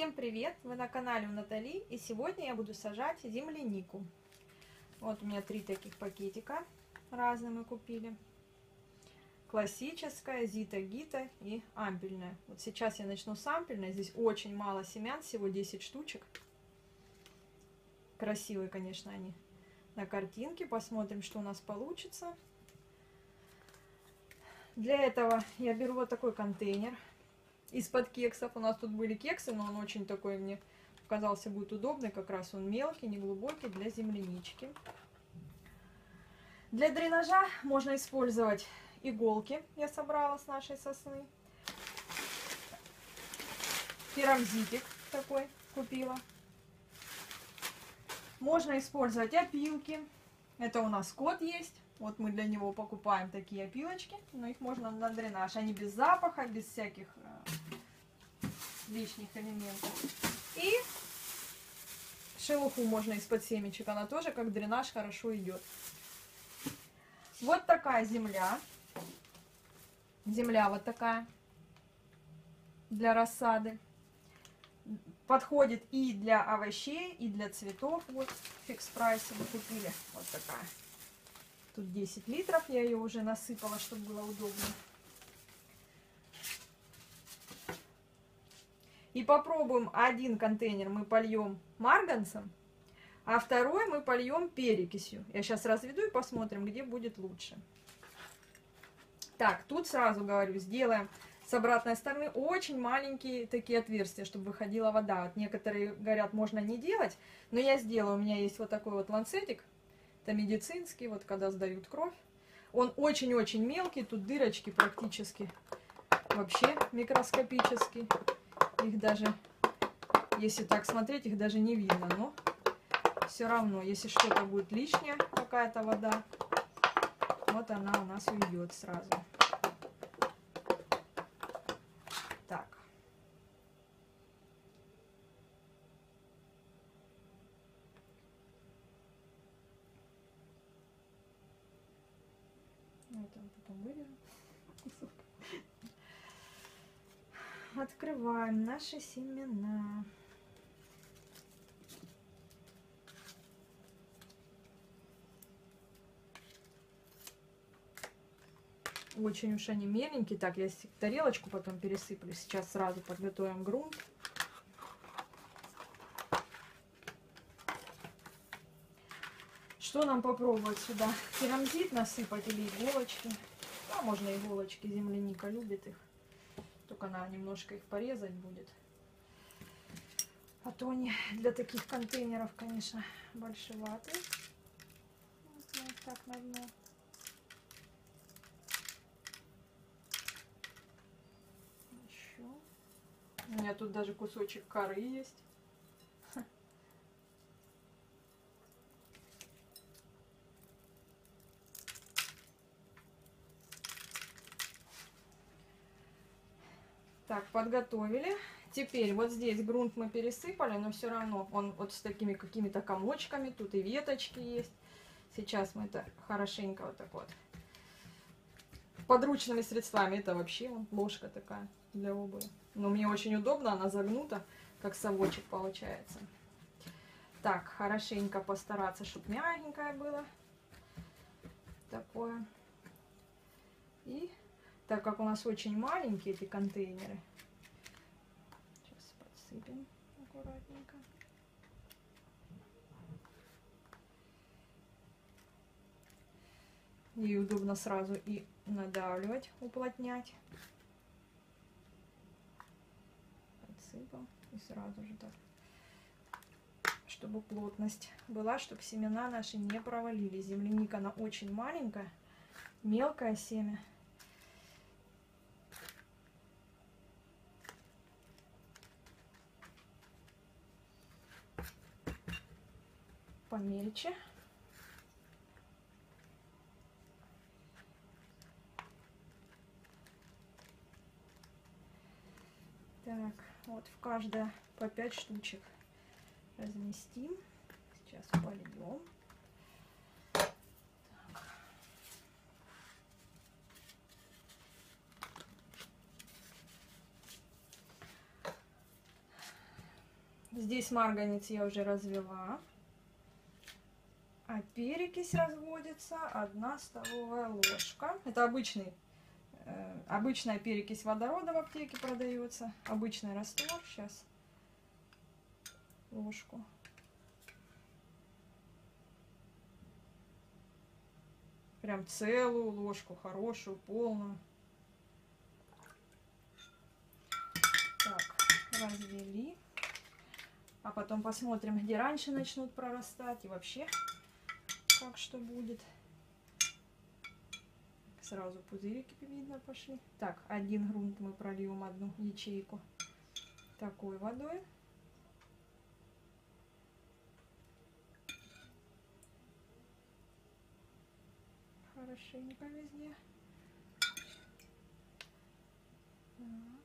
Всем привет! Вы на канале у Натали и сегодня я буду сажать землянику. Вот у меня три таких пакетика разные мы купили. Классическая, зита-гита и ампельная. Вот сейчас я начну с ампельной. Здесь очень мало семян, всего 10 штучек. Красивые, конечно, они на картинке. Посмотрим, что у нас получится. Для этого я беру вот такой контейнер из-под кексов. У нас тут были кексы, но он очень такой мне показался будет удобный. Как раз он мелкий, не глубокий для землянички. Для дренажа можно использовать иголки. Я собрала с нашей сосны. Керамзитик такой купила. Можно использовать опилки. Это у нас кот есть. Вот мы для него покупаем такие опилочки, но их можно на дренаж. Они без запаха, без всяких э, лишних элементов. И шелуху можно из-под семечек, она тоже как дренаж хорошо идет. Вот такая земля. Земля вот такая для рассады. Подходит и для овощей, и для цветов. Вот фикс прайсе мы купили. Вот такая. Тут 10 литров, я ее уже насыпала, чтобы было удобно. И попробуем один контейнер мы польем марганцем, а второй мы польем перекисью. Я сейчас разведу и посмотрим, где будет лучше. Так, тут сразу говорю, сделаем с обратной стороны очень маленькие такие отверстия, чтобы выходила вода. Вот некоторые говорят, можно не делать, но я сделаю. У меня есть вот такой вот ланцетик это медицинский, вот когда сдают кровь. Он очень-очень мелкий, тут дырочки практически вообще микроскопические. Их даже, если так смотреть, их даже не видно, но все равно, если что-то будет лишнее, какая-то вода, вот она у нас уйдет сразу. это потом вырежем Открываем наши семена. Очень уж они меленькие. Так, я тарелочку потом пересыплю. Сейчас сразу подготовим грунт. Что нам попробовать сюда? Керамзит насыпать или иголочки? А, можно иголочки, земляника любит их. Только надо немножко их порезать будет. А то они для таких контейнеров, конечно, большеватые. Вот так на дно. Еще. У меня тут даже кусочек коры есть. Так, подготовили. Теперь вот здесь грунт мы пересыпали, но все равно он вот с такими какими-то комочками. Тут и веточки есть. Сейчас мы это хорошенько вот так вот. Подручными средствами. Это вообще вот, ложка такая для обуви. Но мне очень удобно, она загнута, как совочек получается. Так, хорошенько постараться, чтобы мягенькое было. Такое. И так как у нас очень маленькие эти контейнеры, сейчас подсыпем аккуратненько. И удобно сразу и надавливать, уплотнять. Подсыпал и сразу же так чтобы плотность была, чтобы семена наши не провалились. Земляника, она очень маленькая, мелкое семя. Помельче. Так, вот в каждое по 5 штучек разместим. Сейчас польем. Здесь марганец я уже развела. А перекись разводится одна столовая ложка. Это обычный, э, обычная перекись водорода в аптеке продается. Обычный раствор. Сейчас ложку. Прям целую ложку, хорошую, полную. Так, развели. А потом посмотрим, где раньше начнут прорастать и вообще как что будет. Сразу пузырики видно пошли. Так, один грунт мы прольем одну ячейку такой водой. Хорошенько везде. Так.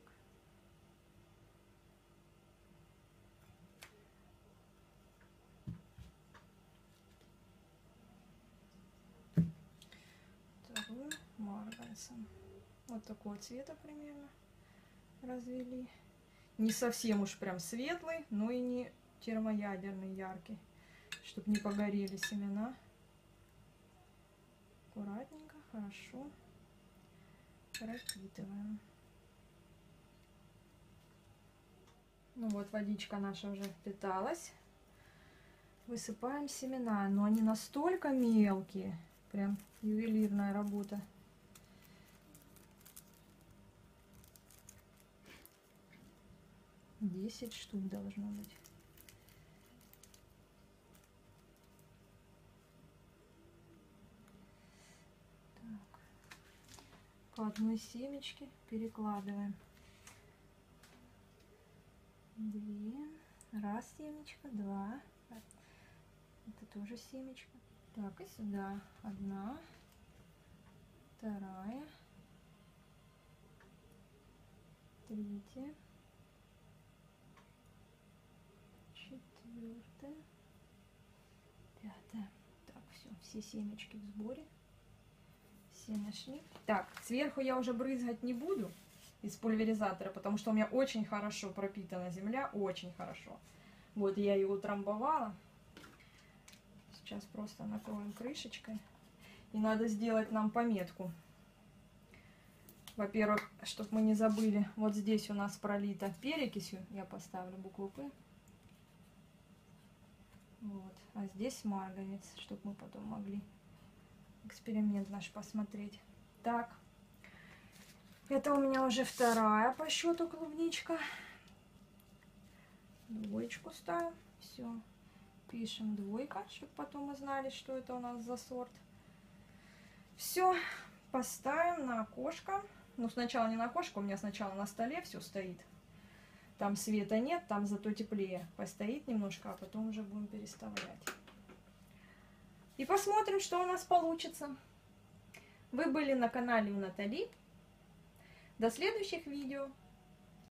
Марганцем. Вот такого цвета примерно развели. Не совсем уж прям светлый, но и не термоядерный яркий, чтобы не погорели семена. Аккуратненько, хорошо пропитываем. Ну вот водичка наша уже впиталась. Высыпаем семена, но они настолько мелкие, прям ювелирная работа. 10 штук должно быть. Так. По одной семечке перекладываем. Две. Раз семечка, два. Это тоже семечка. Так, и сюда одна, вторая, третья. Четвертая, пятая. Так, все, все семечки в сборе. Все нашли. Так, сверху я уже брызгать не буду из пульверизатора, потому что у меня очень хорошо пропитана земля, очень хорошо. Вот я ее утрамбовала. Сейчас просто накроем крышечкой. И надо сделать нам пометку. Во-первых, чтобы мы не забыли, вот здесь у нас пролито перекисью. Я поставлю букву П. Вот. А здесь марганец, чтобы мы потом могли эксперимент наш посмотреть. Так, это у меня уже вторая по счету клубничка. Двоечку ставим. Все. Пишем двойка, чтобы потом мы знали, что это у нас за сорт. Все. Поставим на окошко. Ну, сначала не на окошко, у меня сначала на столе все стоит. Там света нет, там зато теплее. Постоит немножко, а потом уже будем переставлять. И посмотрим, что у нас получится. Вы были на канале у Натали. До следующих видео.